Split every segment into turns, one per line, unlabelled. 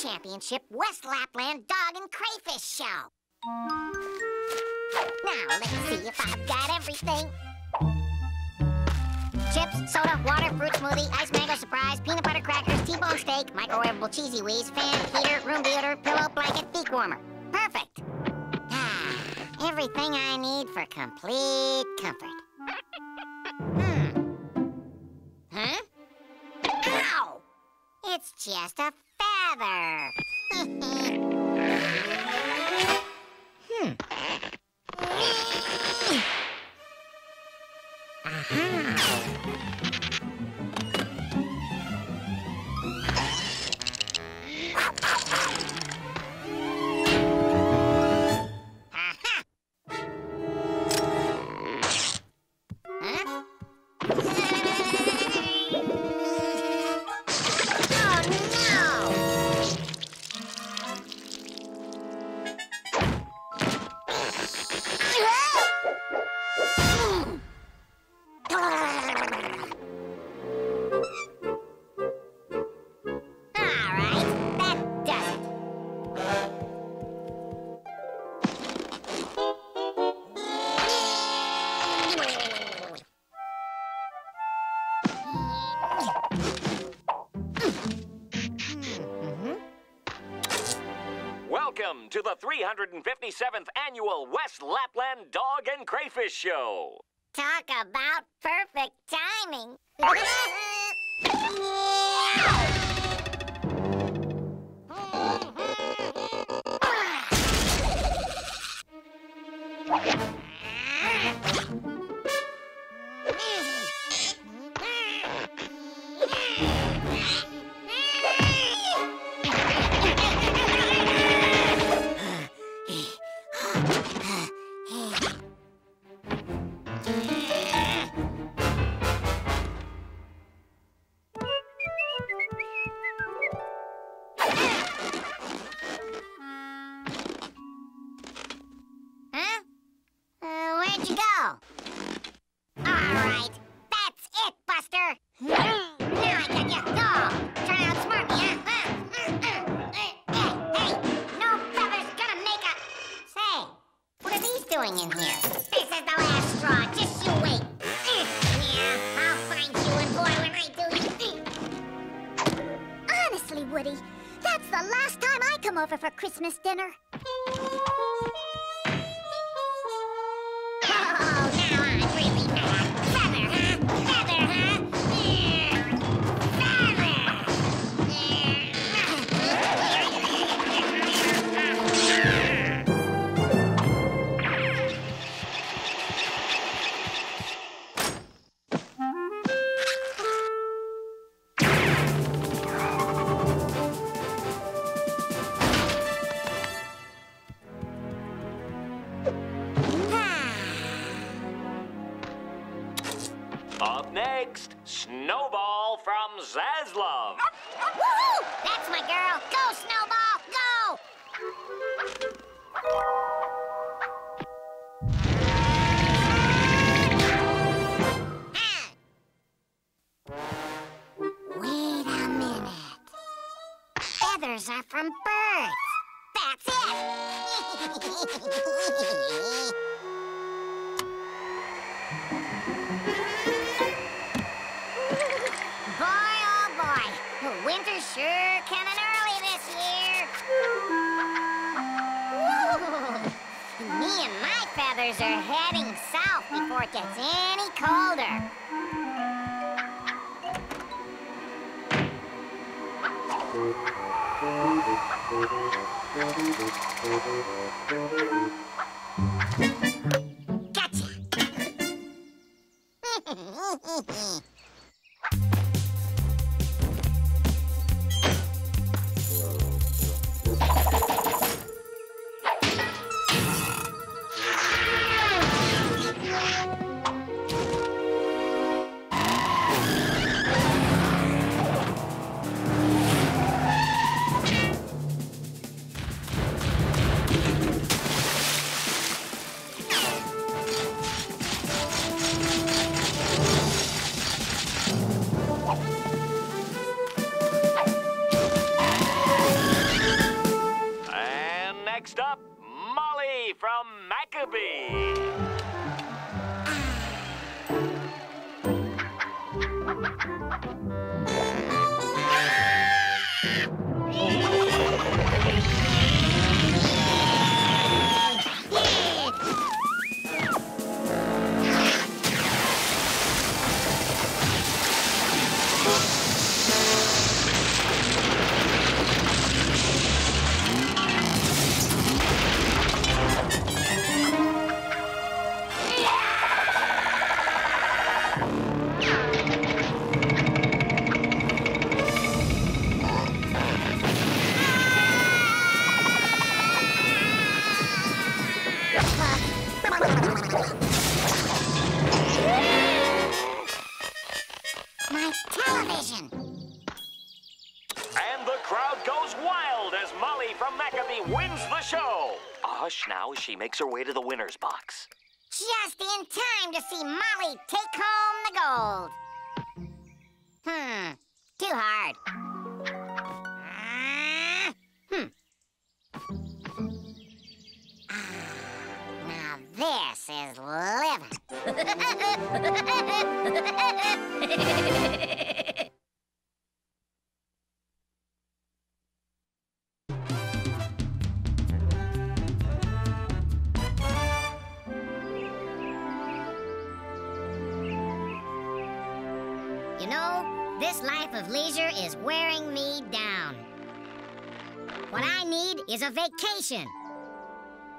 Championship West Lapland Dog and Crayfish Show. Now, let's see if I've got everything. Chips, soda, water, fruit smoothie, ice mango surprise, peanut butter crackers, T-bone steak, microwavable cheesy wheeze, fan, heater, room deodorant, pillow, blanket, beak warmer. Perfect. Ah, everything I need for complete comfort. Hmm. Huh? Ow! It's just a feather. hmm. Aha!
357th annual West Lapland Dog and Crayfish Show.
Talk about perfect timing. Huh?
next, Snowball from Zaslav.
Woohoo! That's my girl. Go, Snowball, go! Wait a minute. Feathers are from birds. That's it. sure coming early this year. Me and my feathers are heading south before it gets any colder. Gotcha.
her way to the winner's box.
Just in time to see Molly take home the gold. Hmm, too hard. Ah, hmm. Ah, now this is living. wearing me down. What I need is a vacation.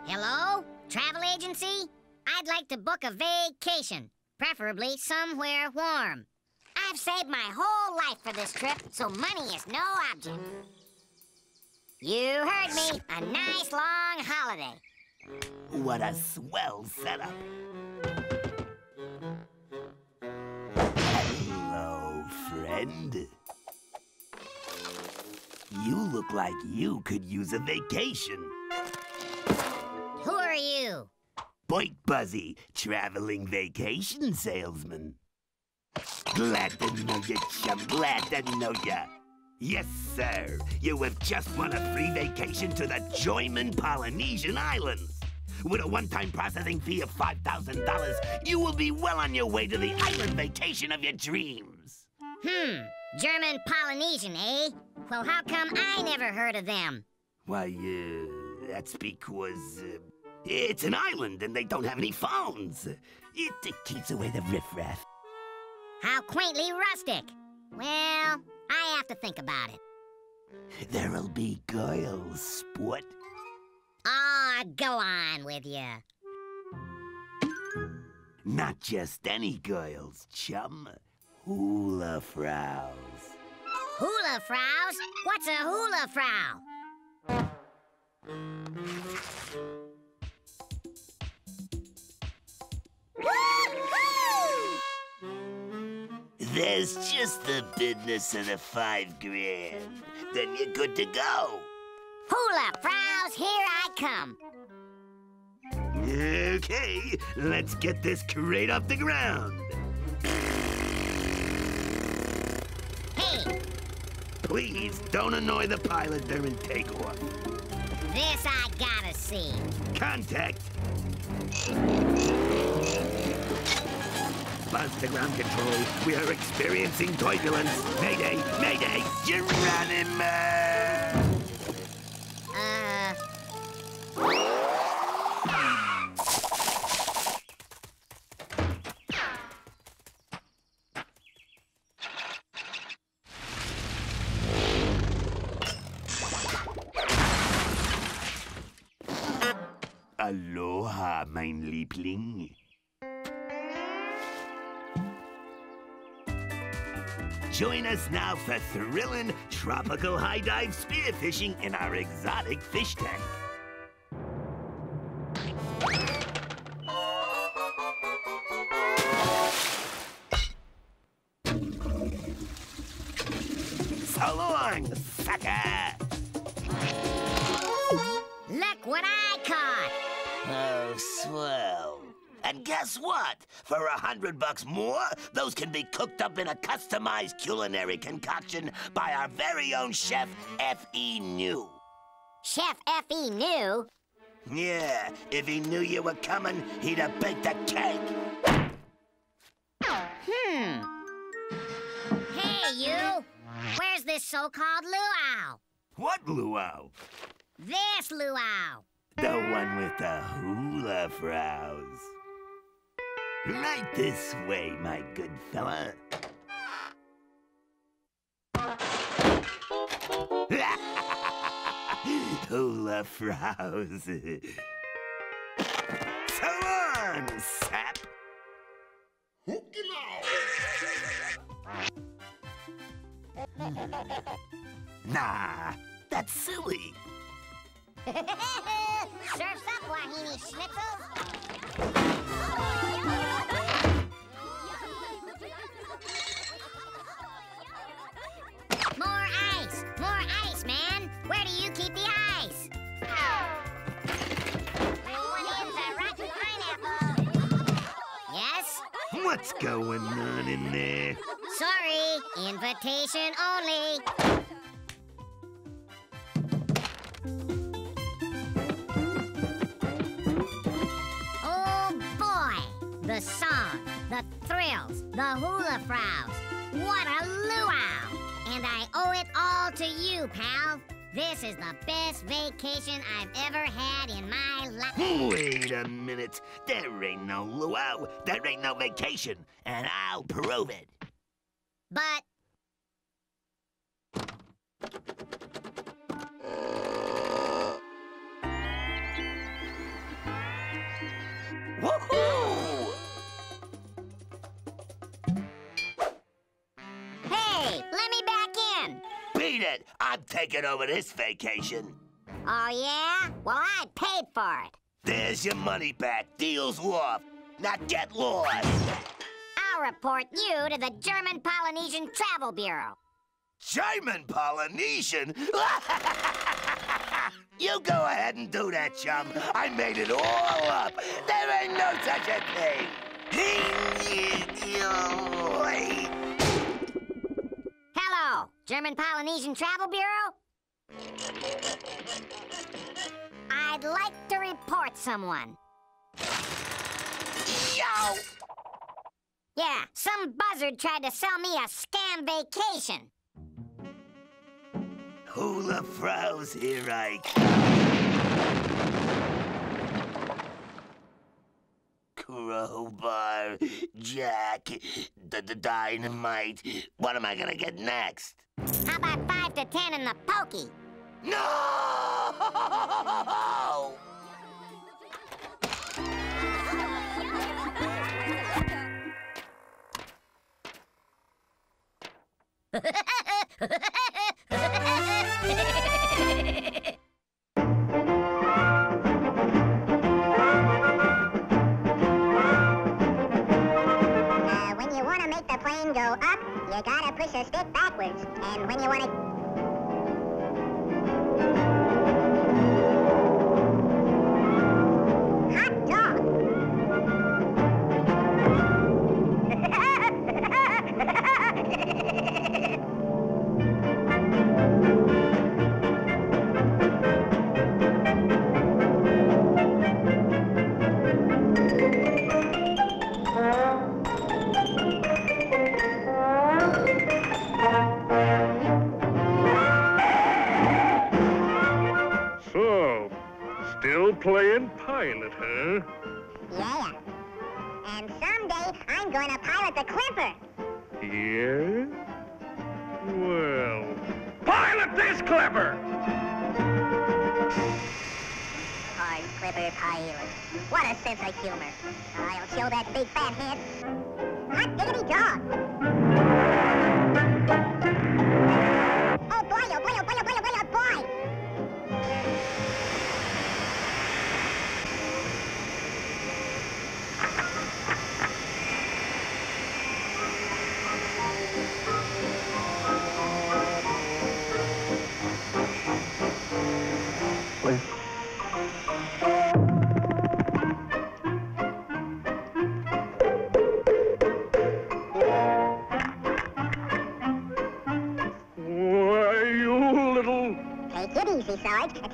Hello? Travel agency? I'd like to book a vacation, preferably somewhere warm. I've saved my whole life for this trip, so money is no object. You heard me. A nice long holiday.
What a swell setup. Hello, friend. You look like you could use a vacation.
Who are you?
Boink Buzzy, traveling vacation salesman. Glad to know you, chum. Glad to know ya. Yes, sir. You have just won a free vacation to the Joyman Polynesian Islands. With a one-time processing fee of $5,000, you will be well on your way to the island vacation of your dreams.
Hmm, German Polynesian, eh? Well, how come I never heard of them?
Why, uh, that's because uh, it's an island and they don't have any phones. It, it keeps away the riffraff.
How quaintly rustic. Well, I have to think about it.
There'll be girls, sport.
Ah, go on with you.
Not just any girls, chum. Hula frows.
Hula frows? What's a hula frow?
There's just the business of the five grand. Then you're good to go.
Hula frows, here I come.
Okay, let's get this crate off the ground. Please don't annoy the pilot during takeoff.
this I gotta see.
Contact. Buzz to ground control. We are experiencing turbulence. Mayday, mayday, Geronimo! Mein Liebling. Join us now for thrilling tropical high dive spearfishing in our exotic fish tank. Bucks more, those can be cooked up in a customized culinary concoction by our very own chef, F.E. New.
Chef F.E. New.
Yeah, if he knew you were coming, he'd have baked a cake.
Hmm. Hey, you! Where's this so-called luau?
What luau?
This luau.
The one with the hula frows. Right this way, my good fella. hula frows. so long, sap. Nah, that's silly.
Surf's up,
Wahine. Going on in there?
Sorry, invitation only. Oh boy! The song, the thrills, the hula frows. What a luau! And I owe it all to you, pal. This is the best vacation I've ever had in my life.
Wait a minute. There ain't no luau. There ain't no vacation. And I'll prove it.
But
It! I'm taking over this vacation.
Oh yeah? Well, I paid for it.
There's your money back. Deal's off. Now get lost.
I'll report you to the German Polynesian Travel Bureau.
German Polynesian? you go ahead and do that, chum. I made it all up. There ain't no such a thing.
Hello, German Polynesian Travel Bureau? I'd like to report someone.
Yow!
Yeah, some buzzard tried to sell me a scam vacation.
Hula frows here I come. Crowbar, Jack, the, the dynamite. What am I gonna get next?
How about five to ten in the pokey?
No!
go up, you gotta push a stick backwards. And when you want
pilot, huh?
yeah. And someday I'm going to pilot the Clipper.
Yeah? Well, pilot this clipper!
Hard Clipper pilot. What a sense of humor. I'll show that big fat head. Hot diggity dog.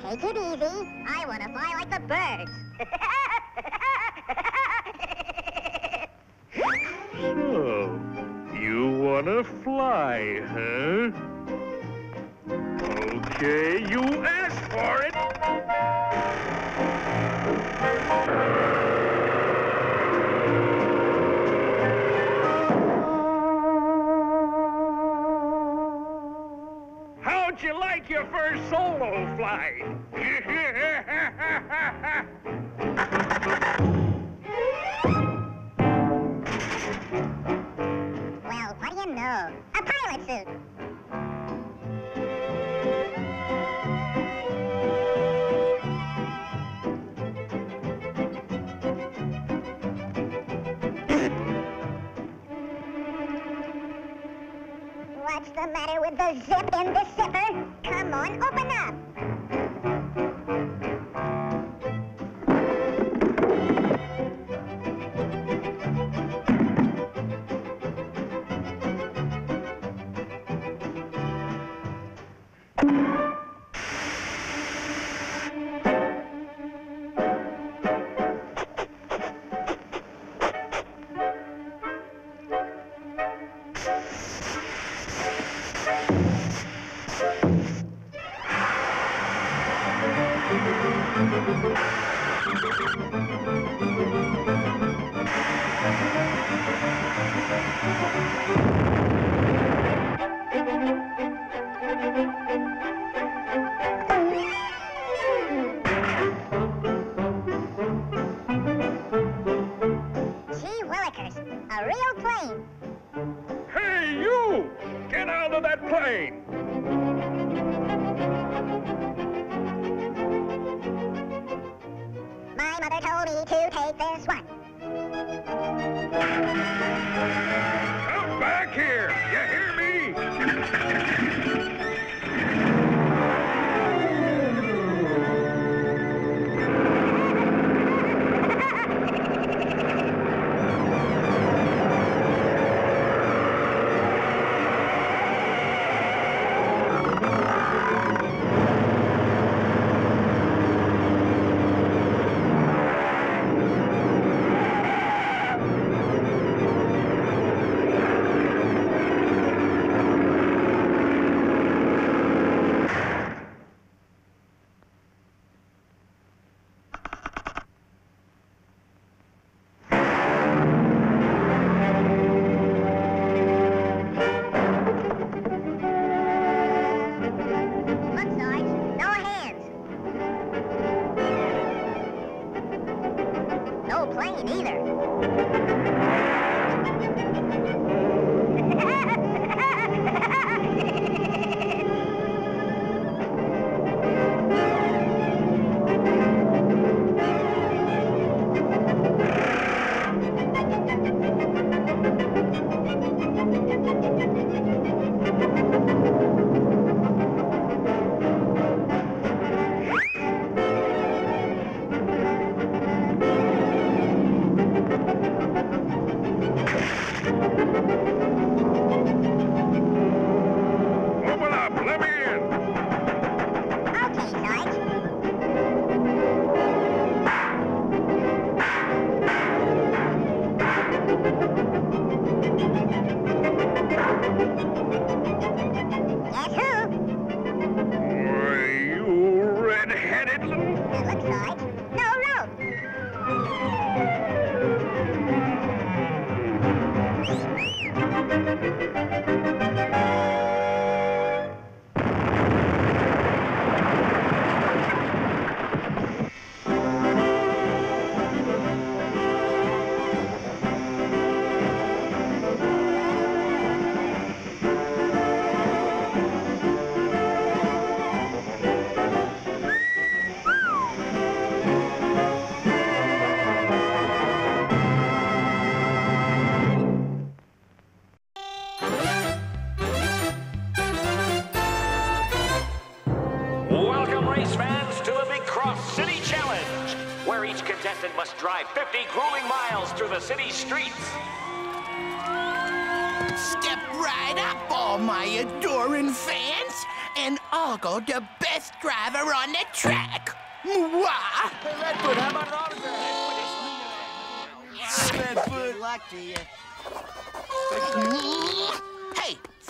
Take it easy. I want to fly like the birds.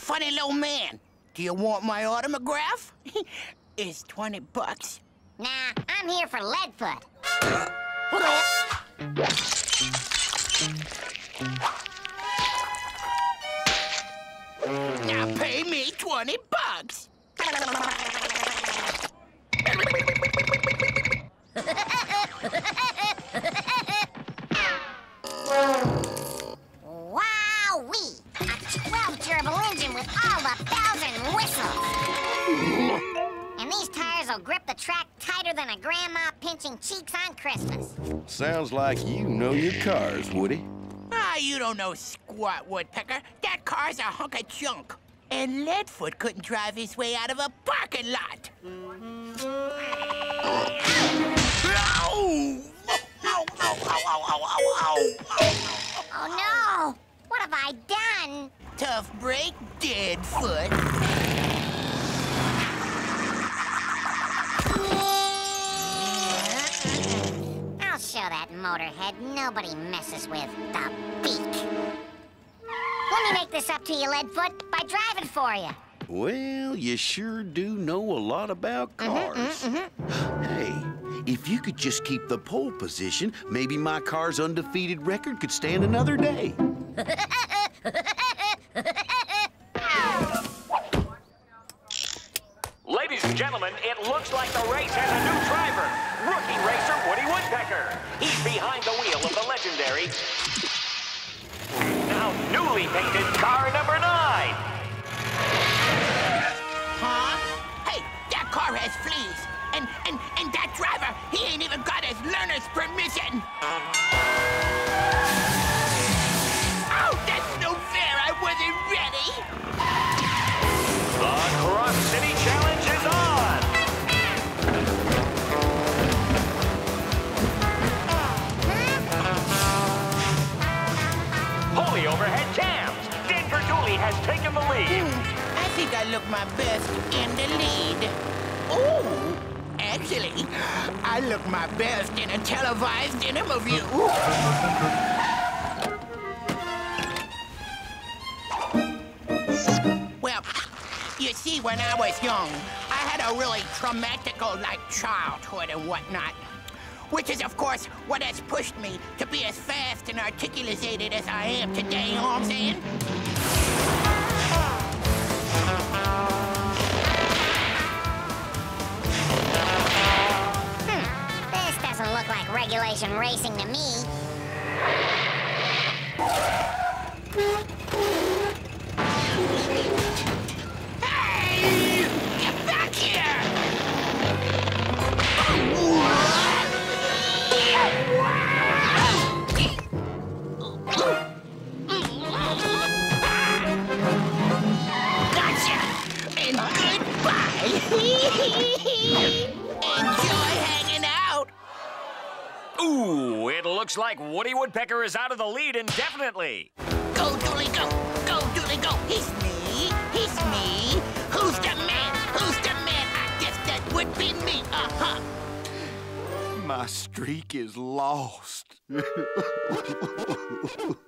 Funny little man. Do you want my autograph? it's 20 bucks.
Nah, I'm here for Leadfoot.
Now pay me 20 bucks.
track tighter than a grandma pinching cheeks on Christmas.
Sounds like you know your cars, Woody.
Ah, you don't know squat, Woodpecker. That car's a hunk of junk. And Leadfoot couldn't drive his way out of a parking lot.
Oh no! What have I done?
Tough break, Deadfoot.
Show that motorhead nobody messes with the beak. Let me make this up to you, Leadfoot, by driving for you.
Well, you sure do know a lot about mm-hmm, mm-hmm, cars. Mm-hmm. Hey, if you could just keep the pole position, maybe my car's undefeated record could stand another day.
Ladies and gentlemen, it looks like the race has a new driver. Rookie racer Woody Woodpecker. He's behind the wheel of the legendary, now newly painted car number nine.
Huh? Hey, that car has fleas. And, and, and that driver, he ain't even got his learner's permission. Think I look my best in the lead. Oh, actually, I look my best in a televised interview. Well, you see, when I was young, I had a really traumatical, like, childhood and whatnot. Which is, of course, what has pushed me to be as fast and articulated as I am today, you know what I'm saying?
Like racing to me.
Looks like Woody Woodpecker is out of the lead indefinitely.
Go, Dooley, go! Go, Dooley, go! He's me! He's me! Who's the man? Who's the man? I guess that would be me! Uh-huh!
My streak is lost.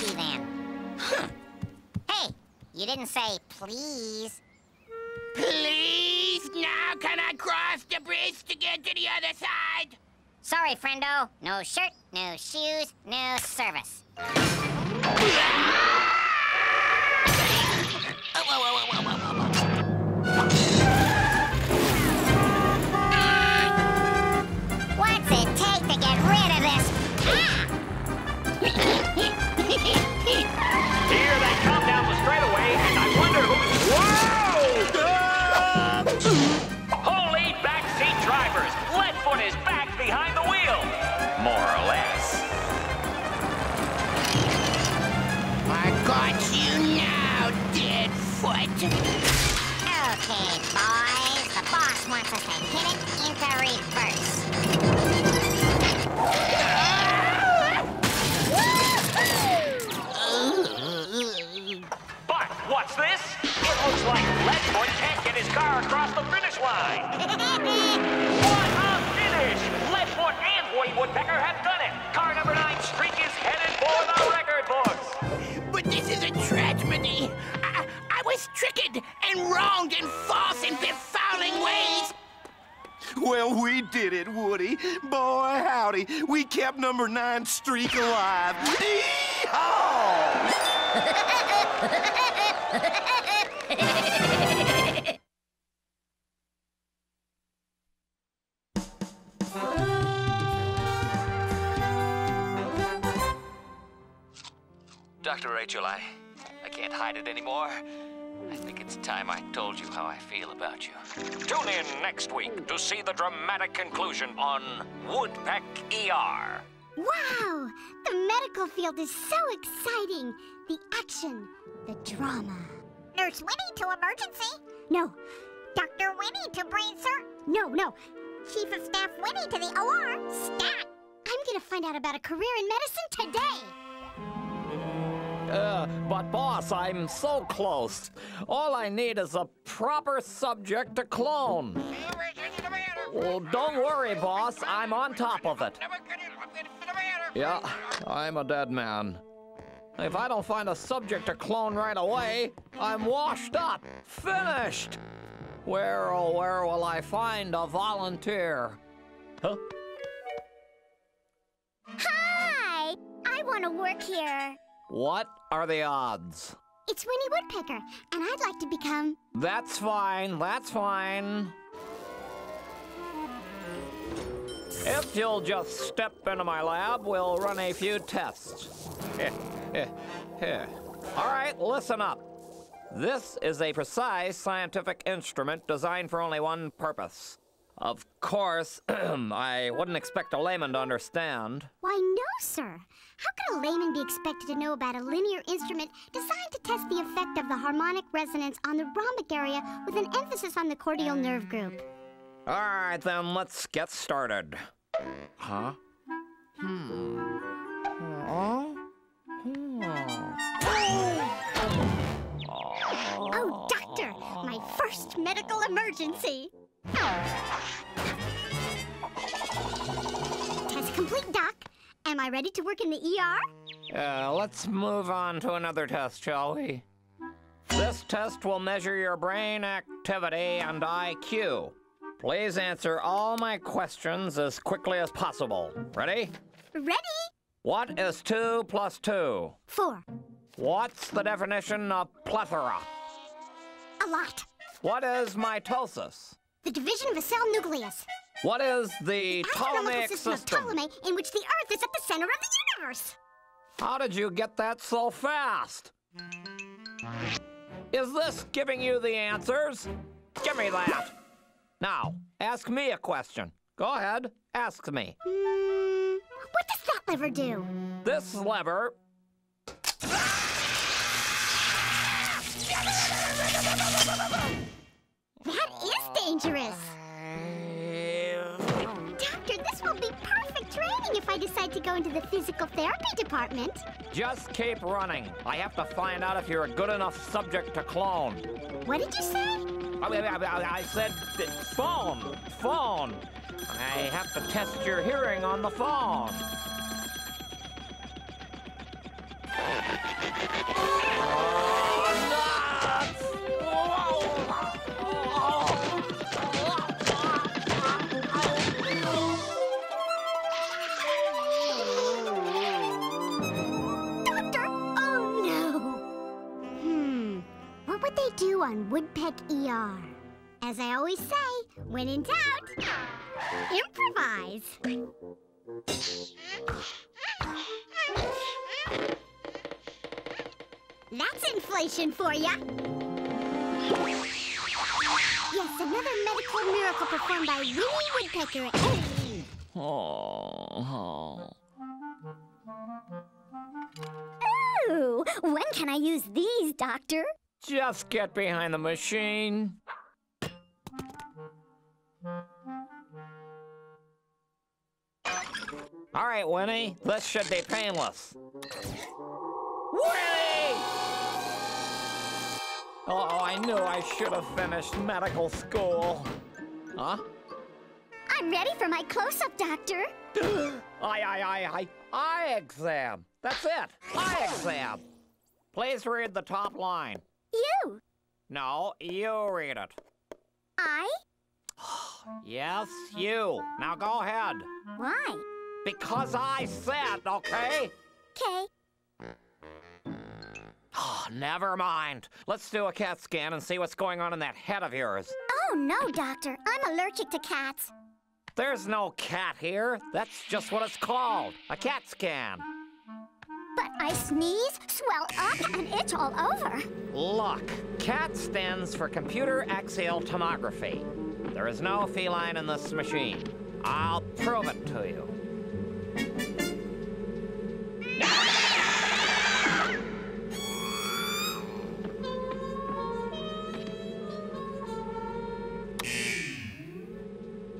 Alrighty then. hey, you didn't say please.
Please, now can I cross the bridge to get to the other side?
Sorry, friendo. No shirt, no shoes, no service. What's it take to get rid of this? Ah!
Here they come down the straightaway, and I wonder who. Whoa! Holy backseat drivers! Leadfoot is back behind the wheel! More or less.
I got you now, Deadfoot.
Okay, boys. The boss wants us to hit it into reverse.
Streak
alive.
Dr. Rachel, I, I can't hide it anymore. I think it's time I told you how I feel about you.
Tune in next week to see the dramatic conclusion on Woodpeck ER.
Wow! The medical field is so exciting. The action, the drama.
Nurse Winnie to emergency.
No,
Dr. Winnie to brain cert.
no, no.
Chief of Staff Winnie to the OR. Stat.
I'm gonna find out about a career in medicine today.
Uh, but boss, I'm so close. All I need is a proper subject to clone. Well, don't worry, boss. I'm on top of it. Yeah, I'm a dead man. If I don't find a subject to clone right away, I'm washed up, finished. Where, oh, where will I find a volunteer? Huh?
Hi! I want to work here.
What are the odds?
It's Winnie Woodpecker, and I'd like to become.
That's fine, that's fine. If you'll just step into my lab, we'll run a few tests. All right, listen up. This is a precise scientific instrument designed for only one purpose. Of course, I wouldn't expect a layman to understand.
Why, no, sir. How could a layman be expected to know about a linear instrument designed to test the effect of the harmonic resonance on the rhombic area with an emphasis on the cordial nerve group?
All right, then let's get started. Huh? Hmm. Oh?
Oh, doctor! My first medical emergency! Test complete, Doc. Am I ready to work in the ER?
Uh, let's move on to another test, shall we? This test will measure your brain activity and IQ. Please answer all my questions as quickly as possible. Ready?
Ready?
What is 2 plus 2?
Four.
What's the definition of plethora?
A lot.
What is mitosis?
The division of a cell nucleus.
What is the
Astronomical
Ptolemaic
system of? Ptolemy in which the Earth is at the center of the universe.
How did you get that so fast? Is this giving you the answers? Give me that. Now, ask me a question. Go ahead, ask me.
Hmm, what does that lever do?
This lever.
Dangerous. Doctor, this will be perfect training if I decide to go into the physical therapy department.
Just keep running. I have to find out if you're a good enough subject to clone.
What did you say?
I, I, I- I said phone, phone. I have to test your hearing on the phone.
Woodpeck ER. As I always say, when in doubt, improvise. That's inflation for ya. Yes, another medical miracle performed by Winnie Woodpecker.
Oh.
Ooh, when can I use these, Doctor?
Just get behind the machine. All right, Winnie, this should be painless. Winnie! Oh, I knew I should have finished medical school. Huh?
I'm ready for my close-up, Doctor.
Eye, eye, eye, eye. Eye exam. That's it. Eye exam. Please read the top line.
You.
No, you read it.
I?
Yes, you. Now go ahead.
Why?
Because I said, okay?
Okay.
Oh, never mind. Let's do a CAT scan and see what's going on in that head of yours.
Oh, no, Doctor. I'm allergic to cats.
There's no cat here. That's just what it's called a CAT scan.
I sneeze, swell up, and itch all over.
Look, CAT stands for Computer Axial Tomography. There is no feline in this machine. I'll prove it to you.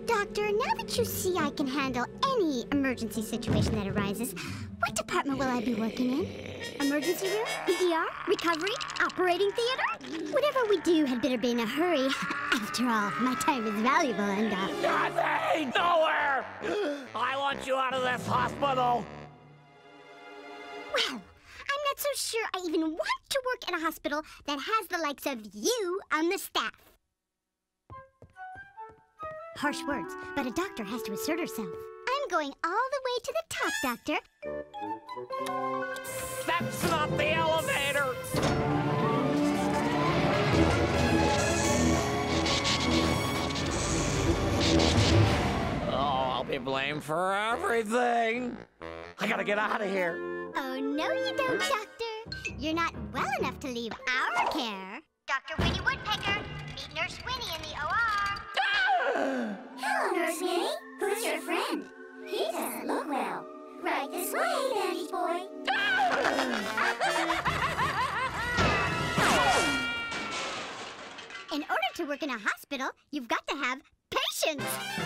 Doctor, now that you see I can handle any emergency situation that arises, department will I be working in? Emergency room? ER? Recovery? Operating theater? Whatever we do had better be in a hurry. After all, my time is valuable and, uh...
Nothing! Nowhere! I want you out of this hospital!
Well, I'm not so sure I even want to work in a hospital that has the likes of you on the staff. Harsh words, but a doctor has to assert herself. I'm going all the way to the top, Doctor.
That's not the elevator! Oh, I'll be blamed for everything. I gotta get out of here.
Oh, no, you don't, Doctor. You're not well enough to leave our care. Dr. Winnie Woodpecker, meet Nurse Winnie in the OR. Hello, Nurse Winnie. Who's your friend? He doesn't look well. Right this way, Boy. In order to work in a hospital, you've got to have patience.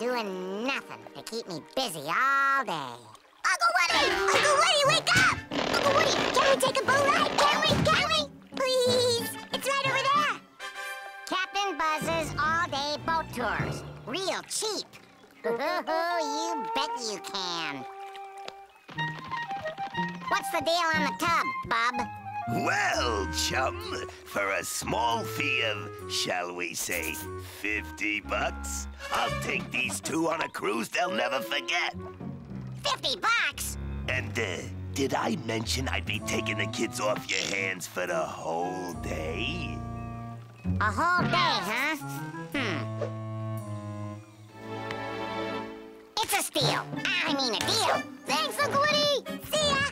Doing nothing to keep me busy all day. Uncle Woody! Uncle Woody, wake up! Uncle Woody, can we take a boat ride? Can we? Can we? Please! It's right over there! Captain Buzz's all-day boat tours. Real cheap. you bet you can. What's the deal on the tub, Bub?
Well, chum, for a small fee of, shall we say, 50 bucks, I'll take these two on a cruise they'll never forget.
50 bucks?
And, uh, did I mention I'd be taking the kids off your hands for the whole day?
A whole day, huh? Hmm. It's a steal. I mean a deal. Thanks, Uncle Woody. See ya.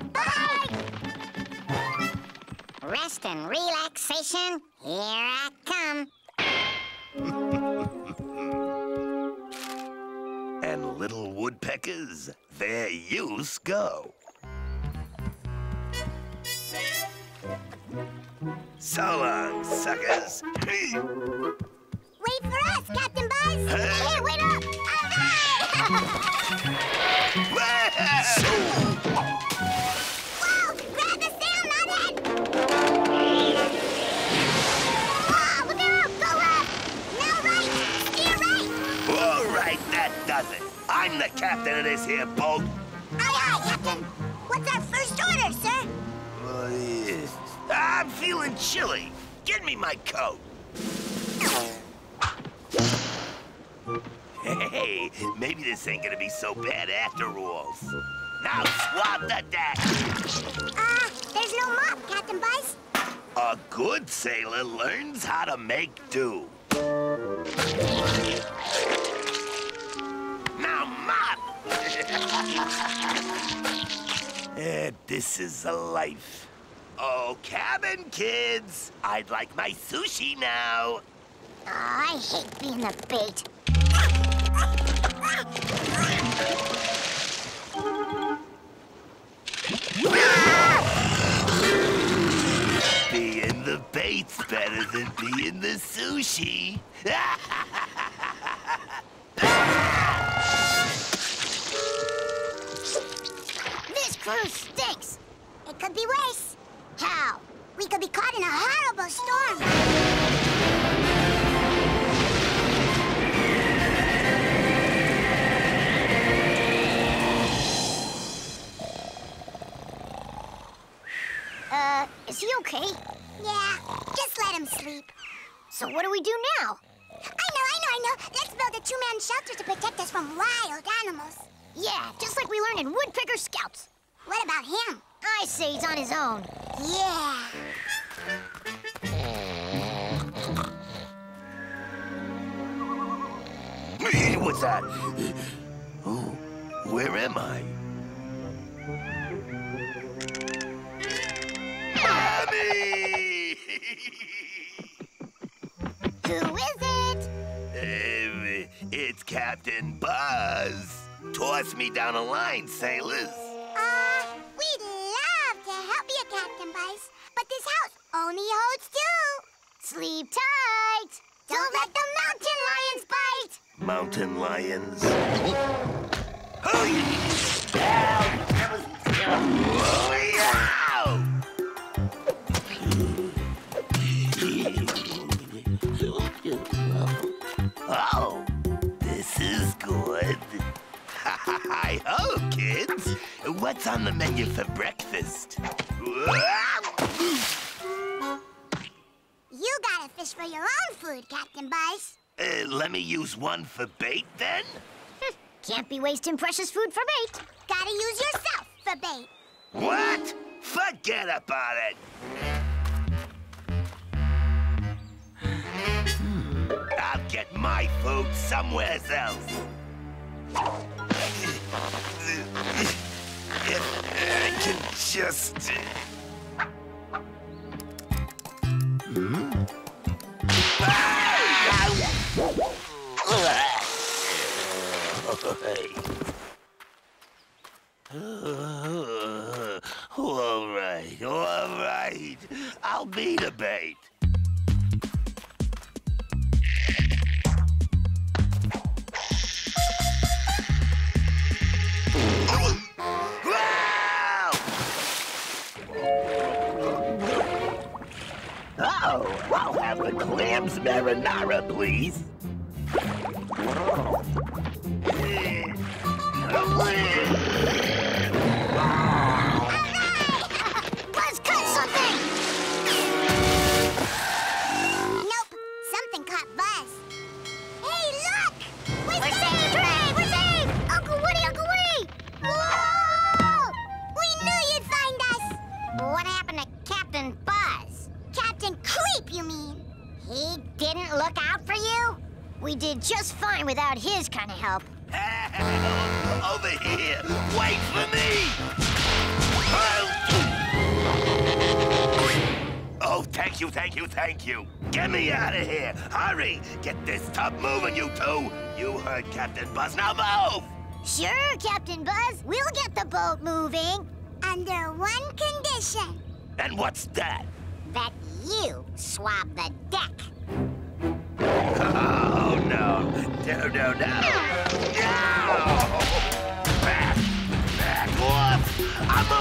Rest and relaxation. Here I come.
And little woodpeckers, there use go. So long, suckers.
Wait for us, Captain Buzz. Hey, wait up.
I'm the captain of this here boat.
Aye, aye, Captain. What's our first order, sir?
Uh, I'm feeling chilly. Get me my coat. Hey, maybe this ain't gonna be so bad after all. Now swab the deck.
Uh, there's no mop, Captain Buzz.
A good sailor learns how to make do. Eh, this is a life. Oh, cabin kids! I'd like my sushi now.
Oh, I hate being the bait.
Being the bait's better than being the sushi.
Cruise stinks.
It could be worse.
How?
We could be caught in a horrible storm.
Uh, is he okay?
Yeah, just let him sleep.
So what do we do now?
I know, I know, I know. Let's build a two-man shelter to protect us from wild animals.
Yeah, just like we learned in Woodpecker Scouts.
What about him?
I say he's on his own.
Yeah.
What's that? Oh, where am I? Mommy!
Who is it?
Eh, it's Captain Buzz. Toss me down a line, sailors.
Uh, we'd love to help you, Captain Buzz. But this house only holds two.
Sleep tight.
Don't let the mountain lions bite.
Mountain lions. Oh, this is good. Hi ho, kids. What's on the menu for breakfast?
You gotta fish for your own food, Captain Buzz.
Uh, let me use one for bait, then?
Can't be wasting precious food for bait.
Gotta use yourself for bait.
What? Forget about it. Hmm, I'll get my food somewhere else. I can just... All right, all right. I'll be the bait. Clams marinara, please.
You.
Get me out of here. Hurry! Get this tub moving, you two. You heard Captain Buzz. Now move!
Sure, Captain Buzz. We'll get the boat moving.
Under one condition.
And what's that?
That you swab the deck.
Oh, no. No, no, no. No!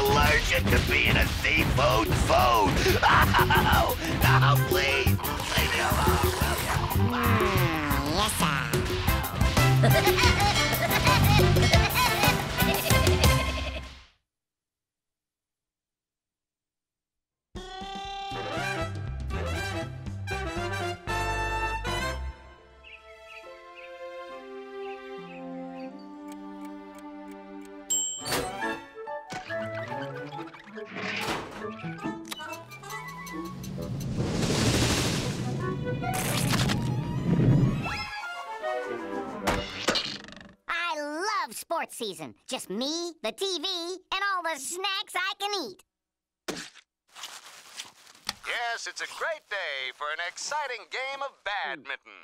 Allergic to being a seafood food! Oh, no, please! Leave me alone, will you?
Ah, yes, sir. season. Just me, the TV, and all the snacks I can eat.
Yes, it's a great day for an exciting game of badminton.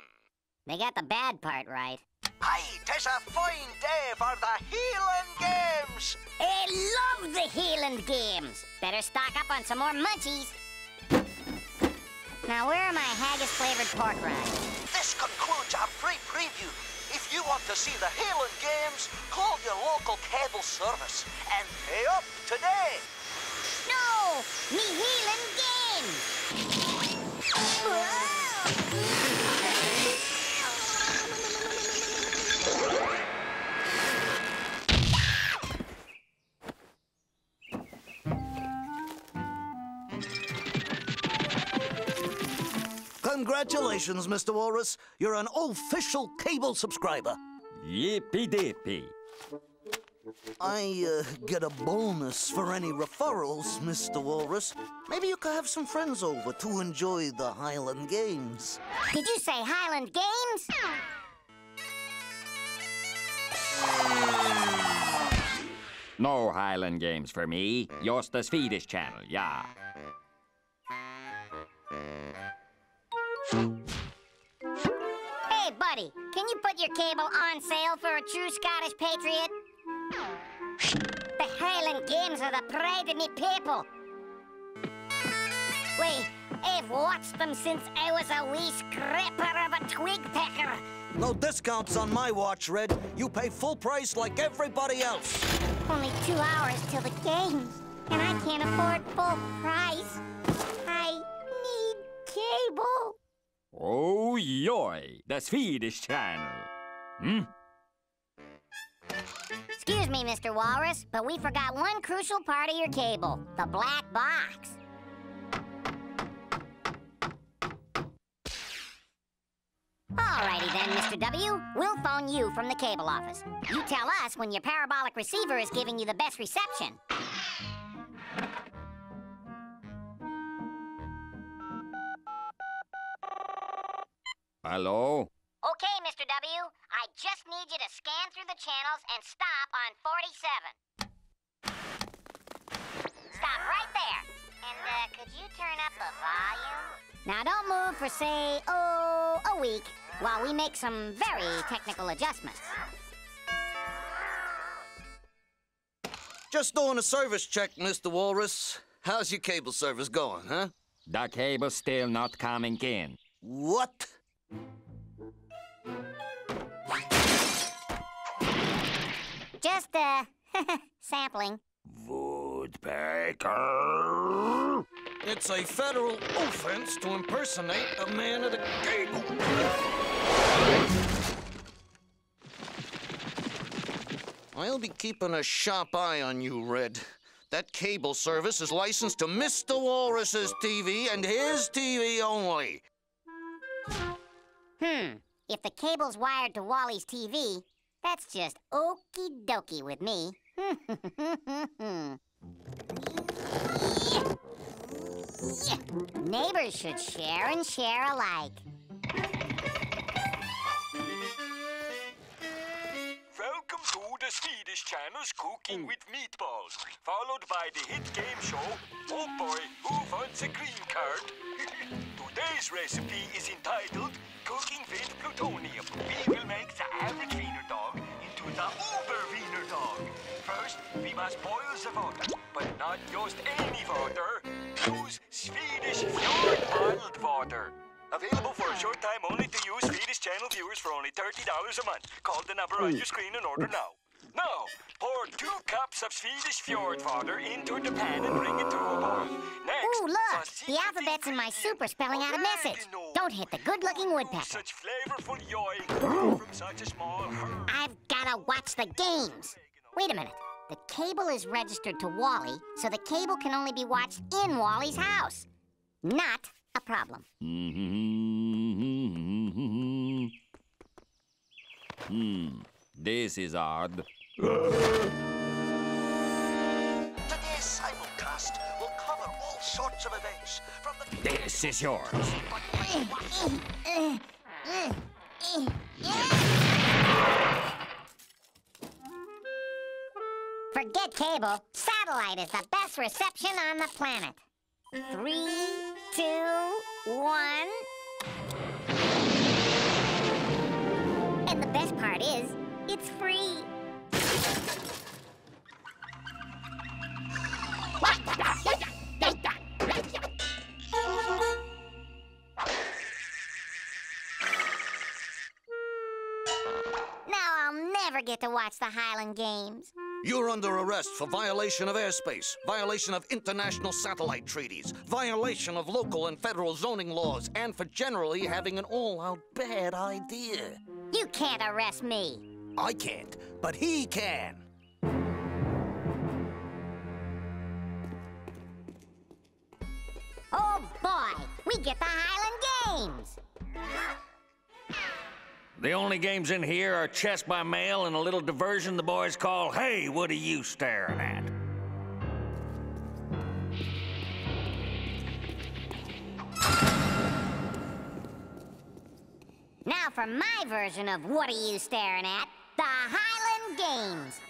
They got the bad part right.
Aye, tis a fine day for the Heelan Games.
I love the Heeland games. Better stock up on some more munchies. Now, where are my haggis-flavored pork rinds?
This concludes our free preview. If you want to see the Heelan Games, call your local cable service and pay up today.
No! Me Heeland games!
Congratulations, Mr. Walrus. You're an official cable subscriber.
Yippee dippy.
I uh, get a bonus for any referrals, Mr. Walrus. Maybe you could have some friends over to enjoy the Highland Games.
Did you say Highland Games?
No Highland Games for me. Just the Swedish channel, yeah.
Hey, buddy, can you put your cable on sale for a true Scottish patriot? The Highland Games are the pride of me people. Wait, I've watched them since I was a wee scraper of a twig pecker.
No discounts on my watch, Red. You pay full price like everybody else.
Only two hours till the games, and I can't afford full price.
Oh, yoy, the Swedish channel. Hmm?
Excuse me, Mr. Walrus, but we forgot one crucial part of your cable the black box. Alrighty then, Mr. W. We'll phone you from the cable office. You tell us when your parabolic receiver is giving you the best reception.
Hello?
Okay, Mr. W. I just need you to scan through the channels and stop on 47. Stop right there. And uh, could you turn up the volume? Now don't move for, say, oh, a week while we make some very technical adjustments.
Just doing a service check, Mr. Walrus. How's your cable service going, huh?
The cable's still not coming in.
What?
Just, uh, sampling.
Woodpecker! It's a federal offense to impersonate a man at a cable. I'll be keeping a sharp eye on you, Red. That cable service is licensed to Mr. Walrus's TV and his TV only.
Hmm. If the cable's wired to Wally's TV, that's just okie dokie with me. Neighbors should share and share alike.
Welcome to the Swedish channel's Cooking with Meatballs, followed by the hit game show, Oh Boy, Who Wants a Green Card? Today's recipe is entitled Cooking with Plutonium. We will make the average wiener dog into the uber wiener dog. First, we must boil the water, but not just any water. Use Swedish fjord bottled water. Available for a short time only to use Swedish channel viewers for only $30 a month. Call the number on your screen and order now. Now, pour two cups of Swedish fjord water into the pan and bring it to a boil. Next,
Ooh, look! The alphabet's in my super spelling out a message. Don't hit the good-looking woodpecker.
such flavorful yoy from such a small herb.
I've gotta watch the games. Wait a minute. The cable is registered to Wally, so the cable can only be watched in Wally's house. Not a problem.
Hmm, this is odd.
Today's simulcast will cover all sorts of events from the
This is yours.
Forget cable, satellite is the best reception on the planet. Three, two, one. And the best part is, it's free. I'll never get to watch the Highland Games.
You're under arrest for violation of airspace, violation of international satellite treaties, violation of local and federal zoning laws, and for generally having an all-out bad idea.
You can't arrest me.
I can't, but he can.
Oh boy, we get the Highland Games.
The only games in here are chess by mail and a little diversion the boys call, Hey, what are you staring at?
Now for my version of What Are You Staring At? The Highland Games.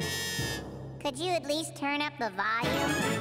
Could you at least turn up the volume?